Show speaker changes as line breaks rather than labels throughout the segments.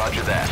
Roger that.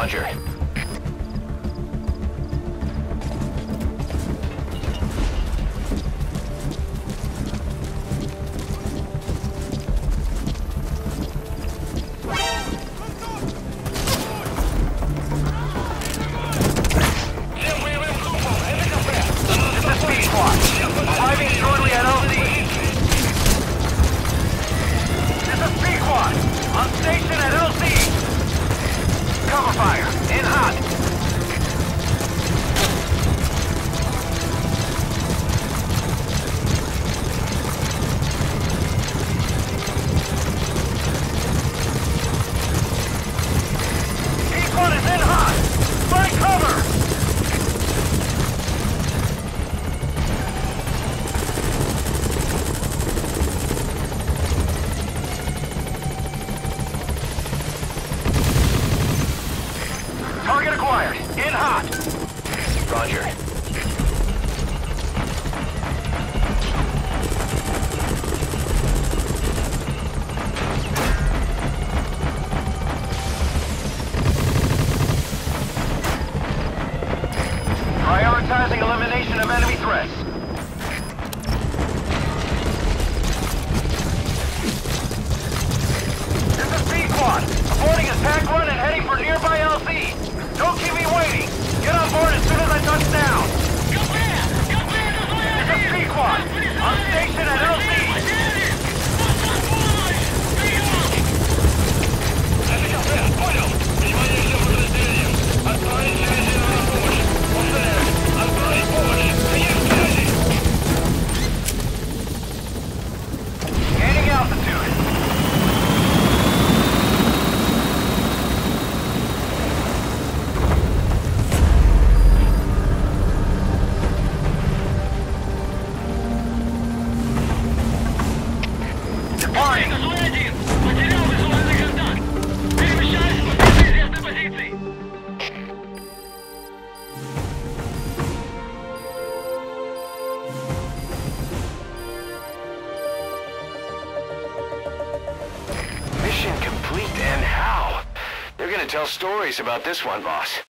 Roger.
fire. acquired. In hot.
Roger. tell stories about this one, boss.